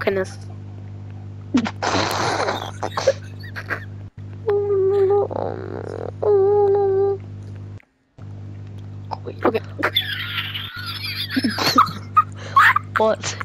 Goodness. Okay. What?